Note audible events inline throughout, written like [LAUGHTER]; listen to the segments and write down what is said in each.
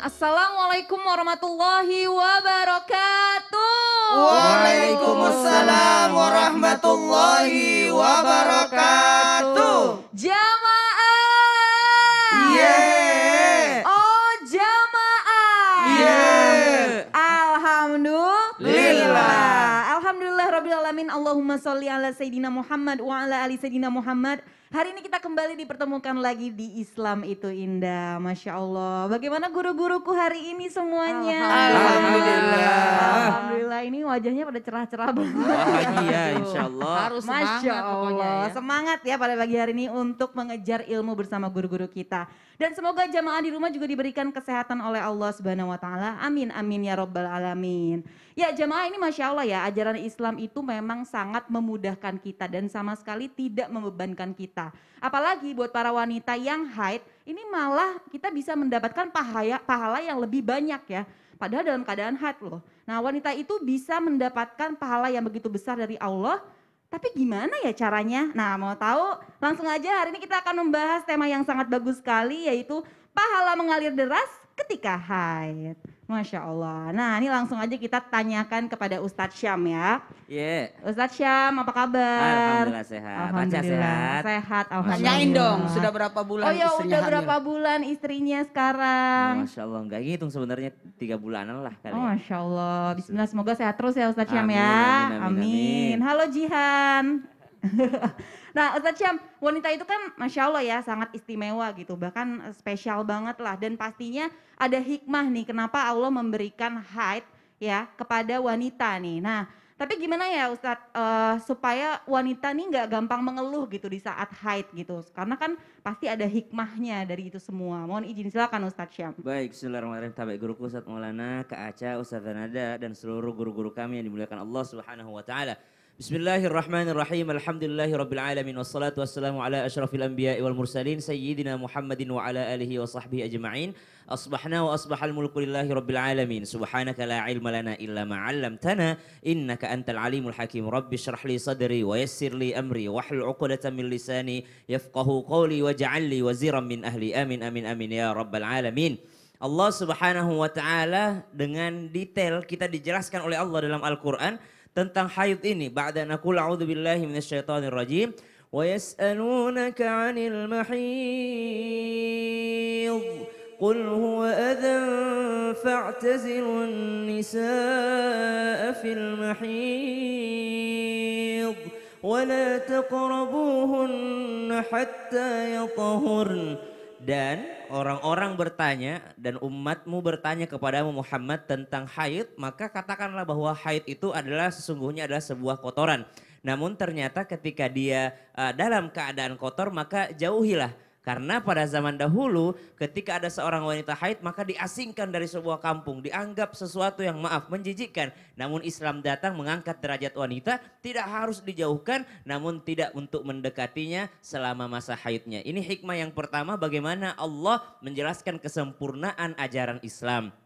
Assalamualaikum warahmatullahi wabarakatuh. Waalaikumsalam warahmatullahi wabarakatuh. Jamaah. Yeah. Oh jamaah. Yeah. Alhamdulillah. Alhamdulillah Rabbil Alamin. Allahumma sholli ala Sayyidina Muhammad wa ala ali Sayyidina Muhammad. Hari ini kita kembali dipertemukan lagi di Islam itu indah. Masya Allah. Bagaimana guru-guruku hari ini semuanya? Alhamdulillah. Wajahnya pada cerah-cerah banget. Bahagia insya Allah. Harus semangat Masya pokoknya Allah, ya. semangat ya pada pagi hari ini untuk mengejar ilmu bersama guru-guru kita. Dan semoga jamaah di rumah juga diberikan kesehatan oleh Allah Subhanahu wa taala. Amin amin ya robbal alamin. Ya jamaah ini Masya Allah ya, ajaran Islam itu memang sangat memudahkan kita dan sama sekali tidak membebankan kita. Apalagi buat para wanita yang haid, ini malah kita bisa mendapatkan pahala, pahala yang lebih banyak ya. Padahal dalam keadaan haid loh. Nah wanita itu bisa mendapatkan pahala yang begitu besar dari Allah tapi gimana ya caranya? Nah mau tahu langsung aja hari ini kita akan membahas tema yang sangat bagus sekali yaitu pahala mengalir deras ketika haid. Masya Allah. Nah ini langsung aja kita tanyakan kepada Ustadz Syam ya. Iya. Ustadz Syam apa kabar? Alhamdulillah sehat. Baca Alhamdulillah, sehat. Sehat. Alhamdulillah. Tanyain dong, sudah berapa bulan Oh ya istrinya udah hamil? berapa bulan istrinya sekarang? Masya Allah. Enggak ngitung sebenarnya tiga bulanan lah kali. Oh ya. Masya Allah. Bismillah semoga sehat terus ya Ustadz Syam Amin, ya. amin, amin, amin. Halo Jihan. [LAUGHS] nah Ustadz Syam, wanita itu kan Masya Allah ya sangat istimewa gitu. Bahkan eh, spesial banget lah. Dan pastinya ada hikmah nih kenapa Allah memberikan haid ya kepada wanita nih. Nah tapi gimana ya Ustadz eh, supaya wanita nih nggak gampang mengeluh gitu di saat haid gitu. Karena kan pasti ada hikmahnya dari itu semua. Mohon izin silakan Ustadz Syam. Baik, bismillahirrahmanirrahim. Tabaik guruku Ustaz Maulana, Kak Aca, Ustaz Nada, dan seluruh guru-guru kami yang dimuliakan Allah subhanahu wa ta'ala. بسم الله الرحمن الرحيم الحمد لله رب العالمين والصلاة والسلام على أشرف الأنبياء والمرسلين سيدنا محمد وعلى آله وصحبه أجمعين أصبحنا وأصبح الملك لله رب العالمين سبحانك لا علم لنا إلا ما علمتنا إنك أنت العليم الحكيم رب اشرح لي صدري ويسر لي أمري واحلل عقدة من لساني يفقه قولي واجعل لي وزيرا من أهلي آمين آمين آمين يا رب العالمين Allah Subhanahu wa taala dengan detail kita dijelaskan oleh Allah dalam Al-Qur'an. Tentang haid ini. Ba'da naqul a'udzu billahi minasyaitonir rajim. Wa yas'alunaka 'anil mahid. قل هو أذى فاعتزلوا النساء في المحيض ولا تقربوهن حتى يطهرن dan orang-orang bertanya dan umatmu bertanya kepadamu Muhammad tentang haid, maka katakanlah bahwa haid itu adalah sesungguhnya adalah sebuah kotoran. Namun ternyata ketika dia uh, dalam keadaan kotor maka jauhilah. Karena pada zaman dahulu ketika ada seorang wanita haid maka diasingkan dari sebuah kampung. Dianggap sesuatu yang maaf menjijikkan. Namun Islam datang mengangkat derajat wanita tidak harus dijauhkan namun tidak untuk mendekatinya selama masa haidnya. Ini hikmah yang pertama bagaimana Allah menjelaskan kesempurnaan ajaran Islam.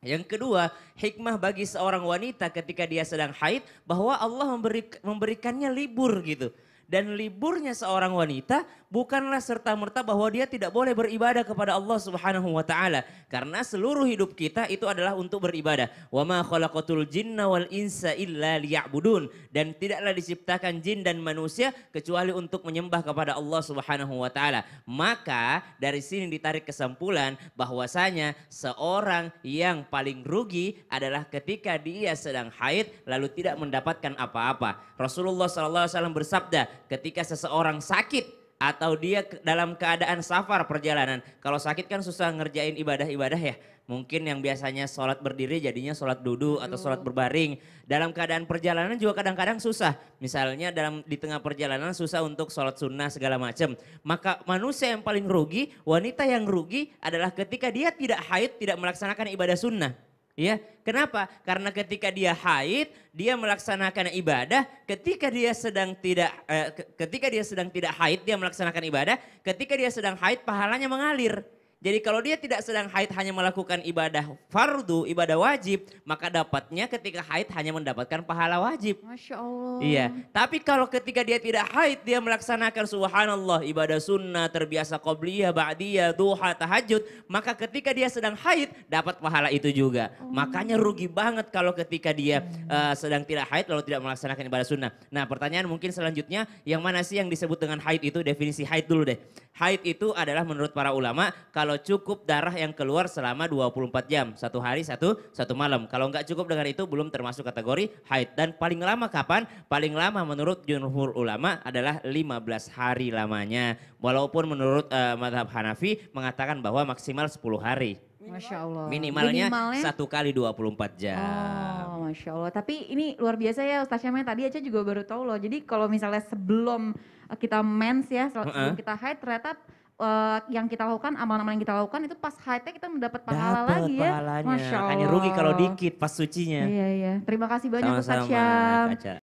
Yang kedua, hikmah bagi seorang wanita ketika dia sedang haid bahwa Allah memberi, memberikannya libur gitu. Dan liburnya seorang wanita bukanlah serta-merta bahwa dia tidak boleh beribadah kepada Allah Subhanahu wa taala karena seluruh hidup kita itu adalah untuk beribadah. Wa ma khalaqatul jinna wal insa illa liya'budun dan tidaklah diciptakan jin dan manusia kecuali untuk menyembah kepada Allah Subhanahu wa taala. Maka dari sini ditarik kesimpulan bahwasanya seorang yang paling rugi adalah ketika dia sedang haid lalu tidak mendapatkan apa-apa. Rasulullah SAW bersabda ketika seseorang sakit atau dia dalam keadaan safar perjalanan. Kalau sakit kan susah ngerjain ibadah-ibadah ya. Mungkin yang biasanya sholat berdiri jadinya sholat duduk atau sholat berbaring. Dalam keadaan perjalanan juga kadang-kadang susah. Misalnya dalam di tengah perjalanan susah untuk sholat sunnah segala macam. Maka manusia yang paling rugi, wanita yang rugi adalah ketika dia tidak haid, tidak melaksanakan ibadah sunnah. Ya, kenapa? Karena ketika dia haid, dia melaksanakan ibadah. Ketika dia sedang tidak, eh, ke- ketika dia sedang tidak haid, dia melaksanakan ibadah. Ketika dia sedang haid, pahalanya mengalir. Jadi kalau dia tidak sedang haid hanya melakukan ibadah fardu, ibadah wajib, maka dapatnya ketika haid hanya mendapatkan pahala wajib. Masya Allah. Iya, tapi kalau ketika dia tidak haid, dia melaksanakan subhanallah, ibadah sunnah, terbiasa qobliyah, ba'diyah, duha, tahajud, maka ketika dia sedang haid, dapat pahala itu juga. Makanya rugi banget kalau ketika dia eh, sedang tidak haid lalu tidak melaksanakan ibadah sunnah. Nah pertanyaan mungkin selanjutnya, yang mana sih yang disebut dengan haid itu? Definisi haid dulu deh. Haid itu adalah menurut para ulama, kalau cukup darah yang keluar selama 24 jam, satu hari satu satu malam. Kalau nggak cukup dengan itu belum termasuk kategori haid. Dan paling lama kapan? Paling lama menurut jumhur ulama adalah 15 hari lamanya. Walaupun menurut eh, madhab Hanafi mengatakan bahwa maksimal 10 hari. Masya Allah. Minimalnya, Minimalnya? satu kali 24 jam. Oh, Masya Allah. Tapi ini luar biasa ya Ustaz Syamil. Tadi aja juga baru tahu loh. Jadi kalau misalnya sebelum uh, kita mens ya, sebelum Heeh. kita haid ternyata uh, yang kita lakukan, amalan-amalan yang kita lakukan itu pas haidnya kita mendapat pahala Dapat lagi ya. pahalanya. Masya Allah. Makanya rugi kalau dikit pas sucinya. Iya, iya. Terima kasih banyak Ustaz Syam.